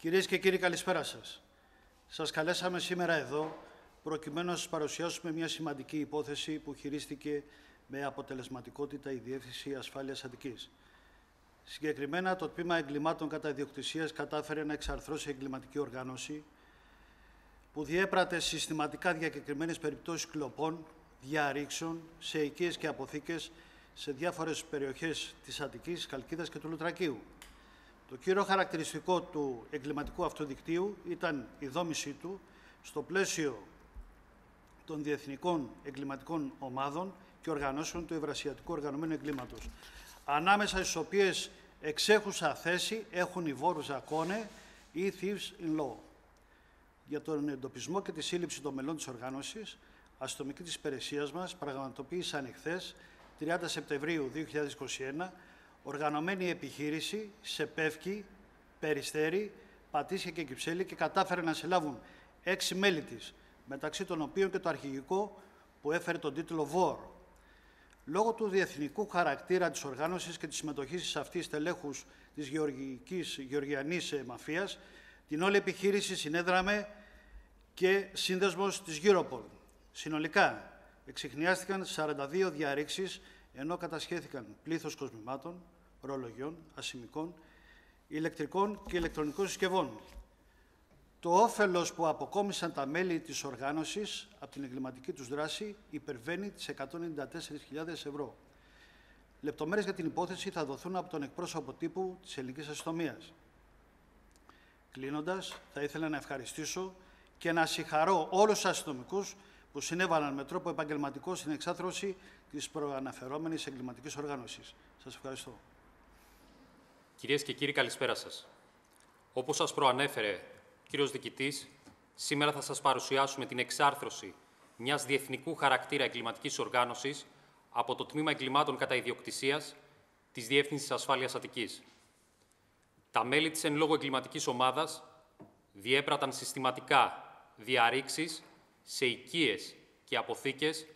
Κυρίες και κύριοι, καλησπέρα σας. Σας καλέσαμε σήμερα εδώ προκειμένου να σας παρουσιάσουμε μια σημαντική υπόθεση που χειρίστηκε με αποτελεσματικότητα η Διεύθυνση Ασφάλειας Αττικής. Συγκεκριμένα, το τμήμα εγκλημάτων κατά ιδιοκτησίας κατάφερε να εξαρθρώσει εγκληματική οργάνωση που διέπρατε συστηματικά διακεκριμένες περιπτώσεις κλοπών, διαρρήξεων σε οικίες και αποθήκες σε διάφορες περιοχές της Αττικής, Καλκίδας και του Λουτρακίου. Το κύριο χαρακτηριστικό του εγκληματικού αυτοδικτύου ήταν η δόμησή του στο πλαίσιο των διεθνικών εγκληματικών ομάδων και οργανώσεων του Ευρασιατικού Οργανωμένου Εγκλήματος, ανάμεσα στις οποίες εξέχουσα θέση έχουν οι Βόρους Ζακόνε ή Thieves in Law. Για τον εντοπισμό και τη σύλληψη των μελών της οργάνωσης, αστυνομική της υπηρεσίας μας πραγματοποίησαν εχθές, 30 Σεπτεμβρίου 2021, οργανωμένη επιχείρηση σε Πεύκη, Περιστέρη, Πατήσια και Κυψέλη και κατάφερε να συλλάβουν έξι μέλη της, μεταξύ των οποίων και το αρχηγικό που έφερε τον τίτλο ΒΟΡ. Λόγω του διεθνικού χαρακτήρα της οργάνωσης και της συμμετοχής σε αυτής τελέχους της γεωργικής, γεωργιανής μαφίας, την όλη επιχείρηση συνέδραμε και σύνδεσμος της Europol. Συνολικά, εξηχνιάστηκαν 42 διαρρήξεις, ενώ κατασχέθηκαν πλήθος κοσμημάτων, ρολογιών, ασημικών, ηλεκτρικών και ηλεκτρονικών συσκευών. Το όφελος που αποκόμισαν τα μέλη της οργάνωσης από την εγκληματική τους δράση υπερβαίνει τις 194.000 ευρώ. Λεπτομέρειες για την υπόθεση θα δοθούν από τον εκπρόσωπο τύπου της ελληνικής αστυνομίας. Κλείνοντας, θα ήθελα να ευχαριστήσω και να συγχαρώ όλους τους αστυνομικούς που συνέβαλαν με τρόπο επαγγελματικό στην εξάθρωση της προαναφερόμενης εγκληματικής οργάνωσης. Σας ευχαριστώ. Κυρίες και κύριοι, καλησπέρα σας. Όπως σας προανέφερε κύριος Δικητής, σήμερα θα σας παρουσιάσουμε την εξάρθρωση μιας διεθνικού χαρακτήρα εγκληματικής οργάνωσης από το Τμήμα Εγκλημάτων κατά Ιδιοκτησίας της Διεύθυνσης Ασφάλειας Αττικής. Τα μέλη της εν λόγω εγκληματικής ομάδας διέπραταν συστηματικά διαρρήξεις σε οικίες και αποθήκες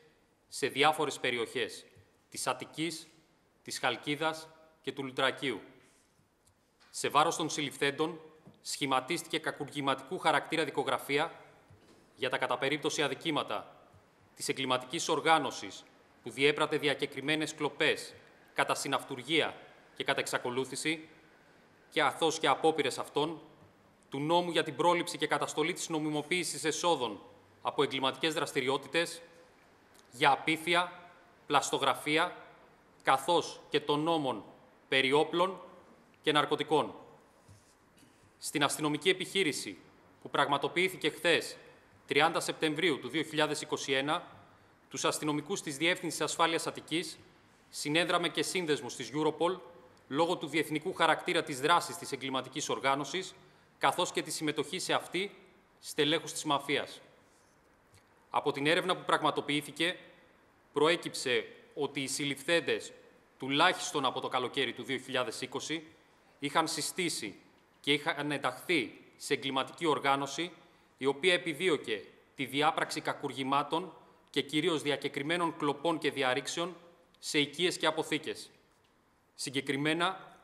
σε διάφορες περιοχές της Αττικής, της Χαλκίδας και του Λουτρακίου. Σε βάρος των συλληφθέντων σχηματίστηκε κακουργηματικού χαρακτήρα δικογραφία για τα κατά περίπτωση αδικήματα της εγκληματικής οργάνωσης που διέπρατε διακεκριμένες κλοπές κατά συναυτουργία και κατά εξακολούθηση και αθώς και απόπειρες αυτών του νόμου για την πρόληψη και καταστολή της νομιμοποίησης εσόδων από εγκληματικές δραστηριότητες, για απίθεια, πλαστογραφία, καθώς και των νόμων περί όπλων και ναρκωτικών. Στην αστυνομική επιχείρηση που πραγματοποιήθηκε χθες, 30 Σεπτεμβρίου του 2021, τους αστυνομικούς της Διεύθυνσης Ασφάλειας Αττικής συνέδραμε και σύνδεσμος της Europol λόγω του διεθνικού χαρακτήρα της δράσης της εγκληματικής οργάνωσης, καθώς και τη συμμετοχή σε αυτή στελέχους της μαφίας. Από την έρευνα που πραγματοποιήθηκε, προέκυψε ότι οι συλληφθέντες, τουλάχιστον από το καλοκαίρι του 2020, είχαν συστήσει και είχαν ενταχθεί σε εγκληματική οργάνωση, η οποία επιδίωκε τη διάπραξη κακουργημάτων και κυρίως διακεκριμένων κλοπών και διαρρήξεων σε οικίες και αποθήκες. Συγκεκριμένα,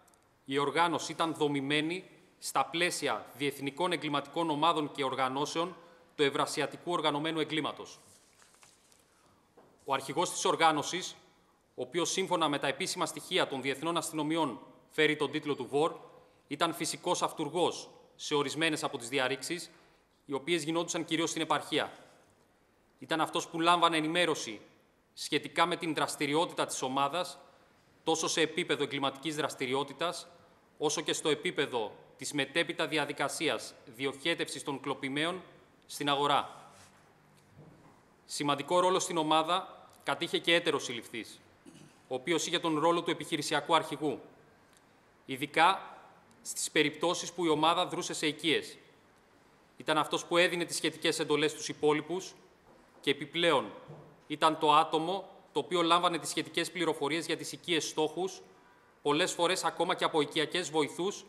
η οργάνωση ήταν δομημένη στα πλαίσια διεθνικών εγκληματικών ομάδων και οργανώσεων του Ευρασιατικού Οργανωμένου Εγκλήματος. Ο αρχηγός της οργάνωσης, ο οποίος σύμφωνα με τα επίσημα στοιχεία των διεθνών αστυνομιών φέρει τον τίτλο του ΒΟΡ, ήταν φυσικός αυτούργος σε ορισμένες από τις διαρρήξεις, οι οποίες γινόντουσαν κυρίως στην επαρχία. Ήταν αυτός που λάμβανε ενημέρωση σχετικά με την δραστηριότητα της ομάδας, τόσο σε επίπεδο εγκληματικής δραστηριότητας, όσο και στο επίπεδο της μετέπειτα διαδικασίας διοχέτευσης των κλοπημαίων στην αγορά. Σημαντικό ρόλο στην ομάδα κατήχε και έτερος συλληφθής, ο οποίος είχε τον ρόλο του επιχειρησιακού αρχηγού. Ειδικά στις περιπτώσεις που η ομάδα δρούσε σε οικίες. Ήταν αυτός που έδινε τις σχετικές εντολές στους υπόλοιπους και επιπλέον ήταν το άτομο το οποίο λάμβανε τις σχετικές πληροφορίες για τις οικίες στόχους, πολλές φορές ακόμα και από οικιακές βοηθούς,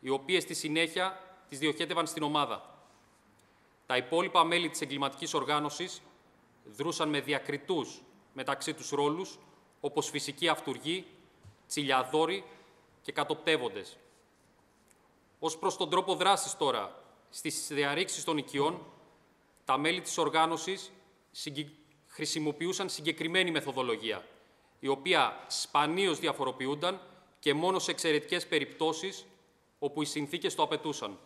οι οποίες στη συνέχεια τις διοχέτευαν στην ομάδα. Τα υπόλοιπα μέλη της εγκληματικής οργάνωσης δρούσαν με διακριτούς μεταξύ τους ρόλους, όπως φυσικοί αυτούργοι, τσιλιαδόροι και κατοπτεύοντες. Ως προς τον τρόπο δράσης τώρα, στις διαρρήξεις των οικειών, τα μέλη της οργάνωσης χρησιμοποιούσαν συγκεκριμένη μεθοδολογία, η οποία σπανίως διαφοροποιούνταν και μόνο σε εξαιρετικές περιπτώσεις όπου οι συνθήκες το απαιτούσαν.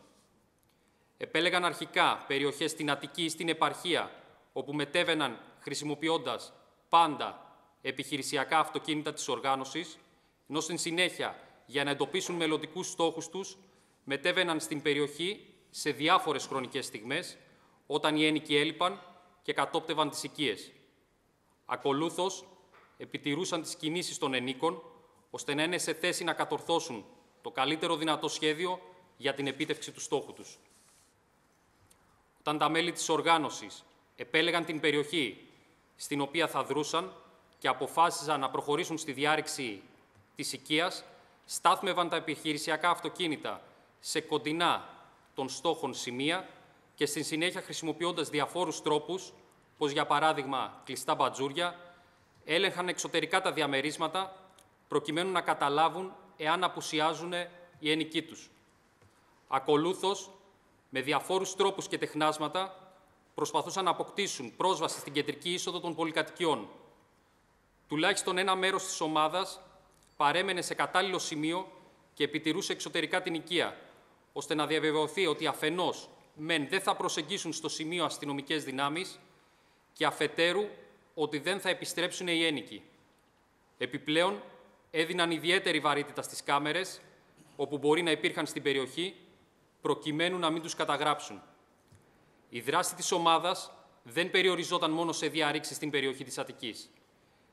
Επέλεγαν αρχικά περιοχές στην Αττική ή στην επαρχία, όπου μετέβαιναν χρησιμοποιώντας πάντα επιχειρησιακά αυτοκίνητα της οργάνωσης, ενώ στην συνέχεια, για να εντοπίσουν μελλοντικούς στόχους τους, μετέβαιναν στην περιοχή σε διάφορες χρονικές στιγμές, όταν οι ένικοι έλειπαν και κατόπτευαν τις οικίες. Ακολούθως, επιτηρούσαν τις κινήσεις των ενίκων, ώστε να είναι σε θέση να κατορθώσουν το καλύτερο δυνατό σχέδιο για την επίτευξη του στόχου τους. Όταν τα μέλη της οργάνωσης επέλεγαν την περιοχή στην οποία θα δρούσαν και αποφάσιζαν να προχωρήσουν στη διάρρηξη της οικίας, στάθμευαν τα επιχειρησιακά αυτοκίνητα σε κοντινά των στόχων σημεία και στην συνέχεια χρησιμοποιώντας διαφόρους τρόπους, όπως για παράδειγμα κλειστά μπατζούρια, έλεγχαν εξωτερικά τα διαμερίσματα προκειμένου να καταλάβουν εάν απουσιάζουν οι ενικοί τους. Ακολούθως, με διαφόρους τρόπους και τεχνάσματα, προσπαθούσαν να αποκτήσουν πρόσβαση στην κεντρική είσοδο των πολυκατοικιών. Τουλάχιστον ένα μέρος της ομάδας παρέμενε σε κατάλληλο σημείο και επιτηρούσε εξωτερικά την οικία, ώστε να διαβεβαιωθεί ότι αφενός μεν δεν θα προσεγγίσουν στο σημείο αστυνομικές δυνάμεις και αφετέρου ότι δεν θα επιστρέψουν οι ένικοι. Επιπλέον, έδιναν ιδιαίτερη βαρύτητα στις κάμερες, όπου μπορεί να υπήρχαν στην περιοχή, προκειμένου να μην τους καταγράψουν. Η δράση της ομάδας δεν περιοριζόταν μόνο σε διαρρήξεις στην περιοχή της Αττικής.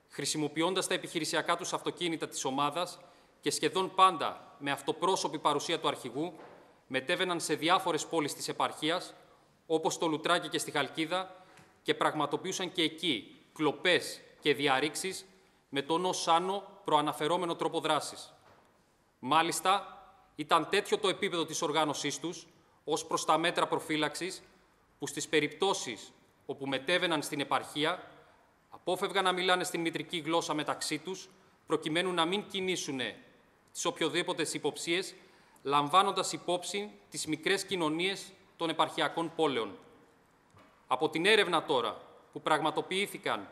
Χρησιμοποιώντας τα επιχειρησιακά τους αυτοκίνητα της ομάδας και σχεδόν πάντα με αυτοπρόσωπη παρουσία του αρχηγού, μετέβαιναν σε διάφορες πόλεις της επαρχίας, όπως το Λουτράκι και στη Χαλκίδα, και πραγματοποιούσαν και εκεί κλοπές και διαρρήξεις με τον ως άνω προαναφερόμενο τρόπο δράσης. Μάλιστα, ήταν τέτοιο το επίπεδο της οργάνωσής τους, ως προς τα μέτρα προφύλαξης, που στις περιπτώσεις όπου μετέβαιναν στην επαρχία, απόφευγαν να μιλάνε στην μητρική γλώσσα μεταξύ τους, προκειμένου να μην κινήσουν τις οποιοδήποτε υποψίες, λαμβάνοντας υπόψη τις μικρές κοινωνίες των επαρχιακών πόλεων. Από την έρευνα τώρα που πραγματοποιήθηκαν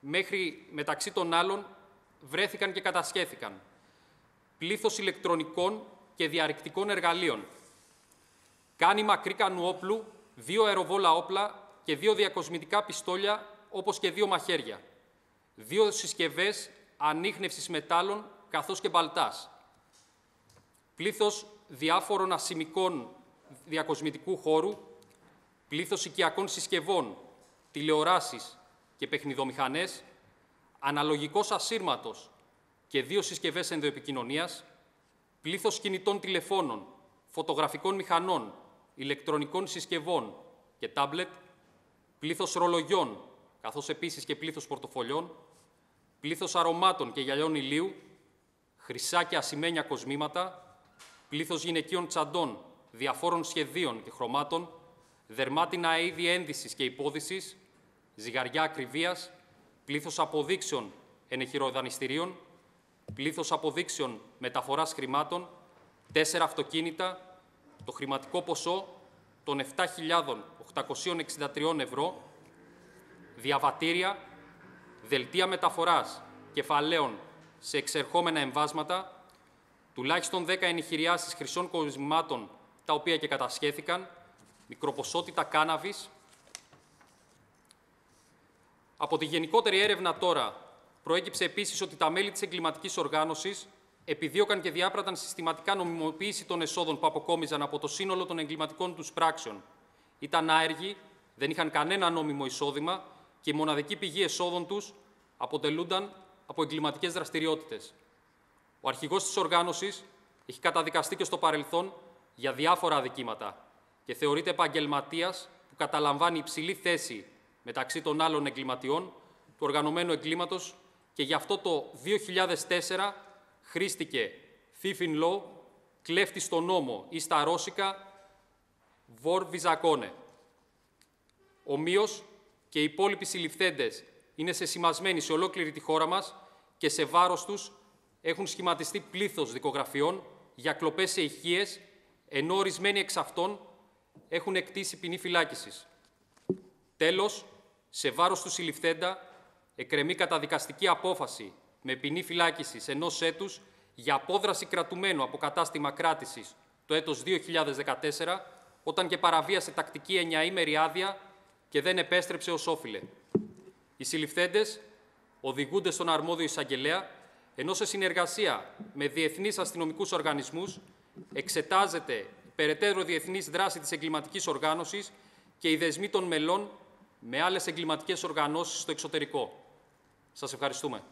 μέχρι μεταξύ των άλλων βρέθηκαν και κατασχέθηκαν πλήθος ηλεκτρονικών και διαρρηκτικών εργαλείων, κάνει μακρύκανου όπλου, δύο αεροβόλα όπλα και δύο διακοσμητικά πιστόλια, όπως και δύο μαχαίρια, δύο συσκευές ανείχνευσης μετάλλων καθώς και μπαλτάς, πλήθος διάφορων ασημικών διακοσμητικού χώρου, πλήθος οικιακών συσκευών, τηλεοράσεις και παιχνιδομηχανές, αναλογικός ασύρματος και δύο συσκευές ενδοεπικοινωνίας, πλήθος κινητών τηλεφώνων, φωτογραφικών μηχανών, ηλεκτρονικών συσκευών και τάμπλετ, πλήθος ρολογιών, καθώς επίσης και πλήθος πορτοφολιών, πλήθος αρωμάτων και γυαλιών ηλίου, χρυσά και ασημένια κοσμήματα, πλήθος γυναικείων τσαντών, διαφόρων σχεδίων και χρωμάτων, δερμάτινα είδη ένδυσης και υπόδησης, ζυγαριά ακριβίας, πλήθος αποδείξεων ενεχειροδανιστηρίων, πλήθος αποδείξεων μεταφοράς χρημάτων, τέσσερα αυτοκίνητα, το χρηματικό ποσό των 7.863 ευρώ, διαβατήρια, δελτία μεταφοράς κεφαλαίων σε εξερχόμενα εμβάσματα, τουλάχιστον 10 ενηχηριάσεις χρυσών κοσμημάτων, τα οποία και κατασχέθηκαν, μικροποσότητα κάναβης. Από τη γενικότερη έρευνα τώρα προέκυψε επίσης ότι τα μέλη της εγκληματικής οργάνωσης επιδίωκαν και διάπραταν συστηματικά νομιμοποίηση των εσόδων που αποκόμιζαν από το σύνολο των εγκληματικών τους πράξεων. Ήταν άεργοι, δεν είχαν κανένα νόμιμο εισόδημα και η μοναδική πηγή εσόδων τους αποτελούνταν από εγκληματικές δραστηριότητες. Ο αρχηγός της οργάνωσης έχει καταδικαστεί και στο παρελθόν για διάφορα αδικήματα και θεωρείται επαγγελματίας που καταλαμβάνει υψηλή θέση μεταξύ των άλλων εγκληματιών του οργανωμένου εγκλήματος και γι' αυτό το 2004 χρήστηκε Φίφιν Law, κλέφτη στο νόμο ή στα ρώσικα Βορ Βιζακόνε. Ομοίως και οι υπόλοιποι συλληφθέντες είναι σεσημασμένοι σε ολόκληρη τη χώρα μας και σε βάρος τους έχουν σχηματιστεί πλήθος δικογραφιών για κλοπές σε ηχείες ενώ ορισμένοι εξ αυτών έχουν εκτίσει ποινή φυλάκισης. Τέλος, σε βάρος του συλληφθέντα, εκρεμεί καταδικαστική απόφαση με ποινή φυλάκισης ενός έτους για απόδραση κρατουμένου από κατάστημα κράτησης το έτος 2014, όταν και παραβίασε τακτική εννιαήμερη άδεια και δεν επέστρεψε ως όφιλε. Οι συλληφθέντες οδηγούνται στον αρμόδιο εισαγγελέα, ενώ σε συνεργασία με διεθνείς αστυνομικούς οργανισμούς εξετάζεται περαιτέρω διεθνής δράση της εγκληματικής οργάνωσης και οι δεσμοί των μελών με άλλες εγκληματικές οργανώσεις στο εξωτερικό. Σας ευχαριστούμε.